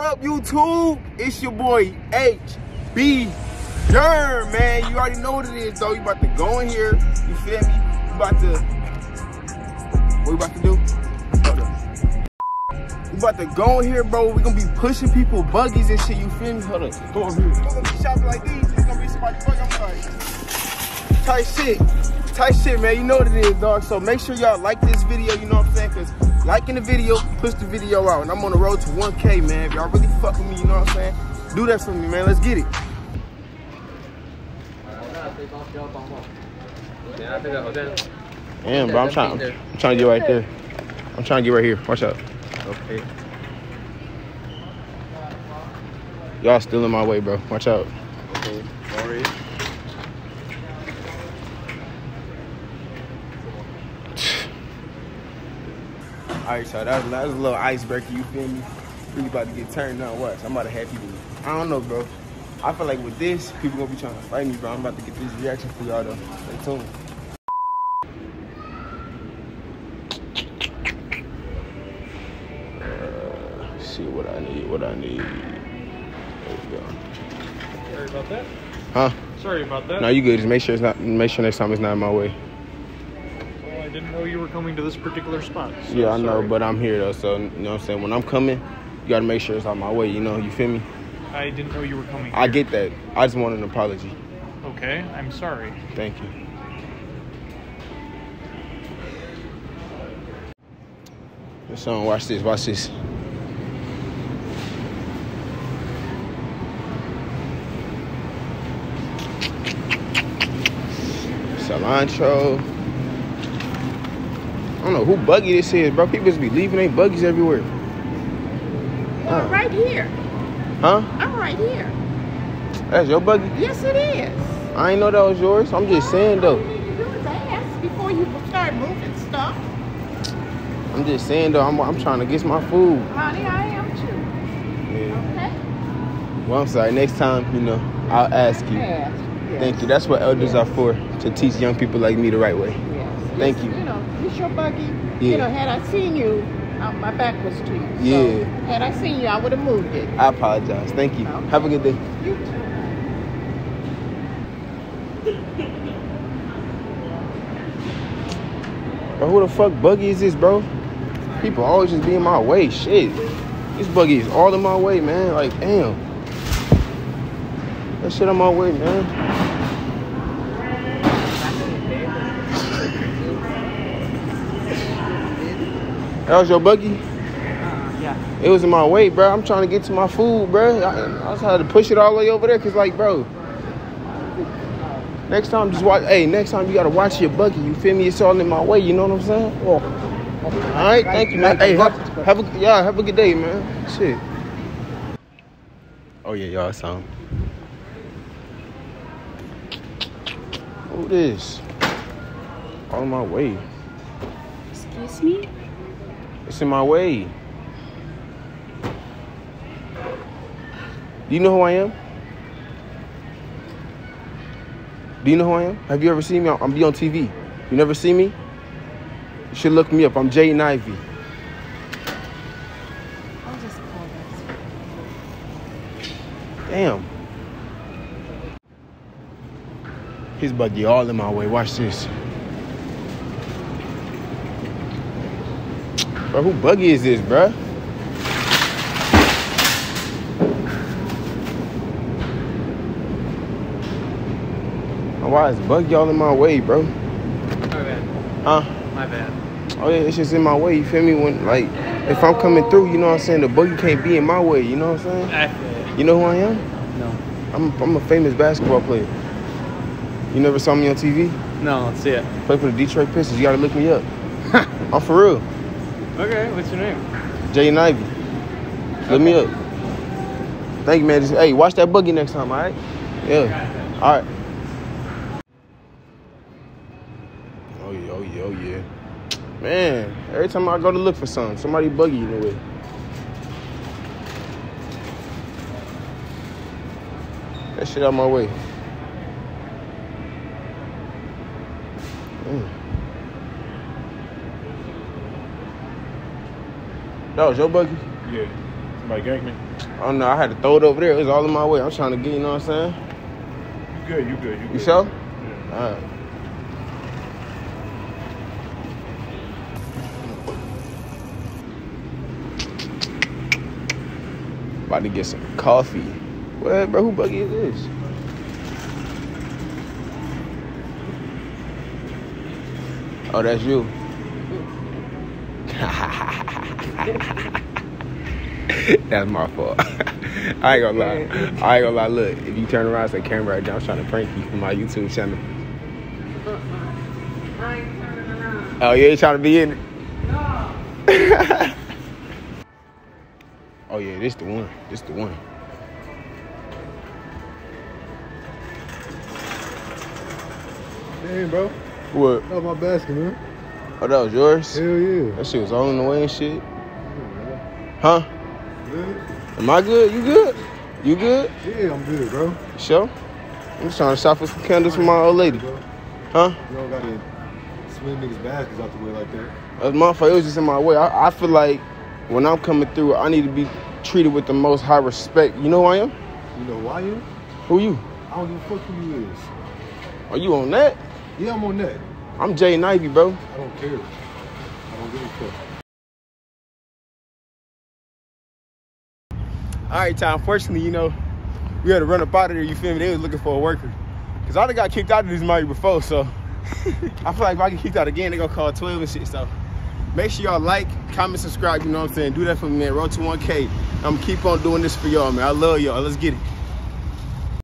What up, YouTube? It's your boy HB Yerm, man. You already know what it is, though. You about to go in here. You feel me? You about to. What you about to do? Hold up. You about to go in here, bro. we gonna be pushing people buggies and shit. You feel me? Hold up. Go over here. We're gonna be shopping like these. It's gonna be somebody buggy. I'm sorry. Tight shit. Tight shit, man. You know what it is, dog. So make sure y'all like this video. You know what I'm saying? Because liking the video, push the video out. And I'm on the road to 1K, man. If y'all really fuck with me, you know what I'm saying? Do that for me, man. Let's get it. Damn, bro. I'm trying. I'm trying to get right there. I'm trying to get right here. Watch out. Okay. Y'all still in my way, bro. Watch out. Okay. Sorry. All right, so that was, that was a little icebreaker. You feel me? Really about to get turned down. Watch. I'm about to have people. I don't know, bro. I feel like with this, people gonna be trying to fight me, bro. I'm about to get this reaction for y'all though. Stay tuned. Uh, see what I need. What I need. There we go. Sorry about that. Huh? Sorry about that. No, you good. Just make sure it's not. Make sure next time it's not in my way. Well, I didn't know you were coming to this particular spot. so Yeah, I know, but I'm here though. So you know what I'm saying. When I'm coming, you gotta make sure it's on my way. You know, you feel me? I didn't know you were coming. I get that. I just want an apology. Okay, I'm sorry. Thank you. So watch this. Watch this. Cilantro. I don't know who buggy this is, bro. People just be leaving their buggies everywhere. Well, right here. Huh? I'm right here. That's your buggy? Yes, it is. I ain't know that was yours. I'm just oh, saying All though. you need to do is ask before you start moving stuff. I'm just saying though. I'm, I'm trying to get my food. Honey, I am too. Yeah. Okay? Well, I'm sorry. Next time, you know, I'll ask you. Yes. yes. Thank you. That's what elders are for, to teach young people like me the right way. Yes. Thank Yes, you. It's your buggy. Yeah. You know, had I seen you, uh, my back was to you. So, Yeah. Had I seen you, I would have moved it. I apologize. Thank you. Okay. Have a good day. You too. Bro, who the fuck buggy is this, bro? People always just be in my way. Shit. This buggy is all in my way, man. Like, damn. That shit on my way, man. That was your buggy? Uh, yeah. It was in my way, bro. I'm trying to get to my food, bro. I, I just had to push it all the way over there, cause like, bro. Next time, just watch. Hey, next time you gotta watch your buggy. You feel me? It's all in my way. You know what I'm saying? Well, all right, thank you, man. Hey, have, have a yeah, have a good day, man. Shit. Oh yeah, y'all him. Who this? All in my way. Excuse me? It's in my way. Do you know who I am? Do you know who I am? Have you ever seen me? I'm be on TV. You never see me? You should look me up. I'm Jay Ivy. I'll just call this. Damn. His buggy all in my way. Watch this. Bro, who buggy is this, bruh? Why is buggy all in my way, bro? My bad. Huh? My bad. Oh yeah, it's just in my way. You feel me? When like, if I'm coming through, you know what I'm saying. The buggy can't be in my way. You know what I'm saying? I, You know who I am? no. I'm I'm a famous basketball player. You never saw me on TV? No, let's see it. Play for the Detroit Pistons. You gotta look me up. I'm for real. Okay, what's your name? Jay Ivy. Look me up. Thank you, man. Just, hey, watch that buggy next time, all right? Yeah. All right. Oh yeah, oh yeah, oh yeah. Man, every time I go to look for something, somebody buggy in the way. That shit out my way. Mm. That was your buggy? Yeah. Somebody ganked me. Oh no, I had to throw it over there. It was all in my way. I'm trying to get, you know what I'm saying? You good? You good? You good? You sure? Yeah. All right. About to get some coffee. What, bro? Who buggy is this? Oh, that's you. that's my fault. I ain't gonna lie. I ain't gonna lie. Look, if you turn around and say camera right now, I'm trying to prank you from my YouTube channel. Uh-uh. Oh, you ain't trying to be in it? oh yeah, this the one. This the one. Hey, bro. What? That was my basket, man. Oh, that was yours? Hell yeah. That shit was all in the way and shit. Huh? Good? Am I good? You good? You good? Yeah, I'm good, bro. Sure. I'm just trying to shop for some candles for my old lady. Huh? you don't gotta swing niggas' baskets out the way like that. Fault. It was just in my way. I, I feel like when I'm coming through, I need to be treated with the most high respect. You know who I am? You know who I am? Who you? I don't give a fuck who you is. Are you on that? Yeah, I'm on that. I'm Jay Nivey, bro. I don't care. I don't give a fuck. All right, Ty. Unfortunately, you know, we had to run up out of there. You feel me? They was looking for a worker. Cause I done got kicked out of this mic before, so I feel like if I get kicked out again, they gonna call 12 and shit. So make sure y'all like, comment, subscribe. You know what I'm saying? Do that for me, man. Road to 1K. I'm gonna keep on doing this for y'all, man. I love y'all. Let's get it.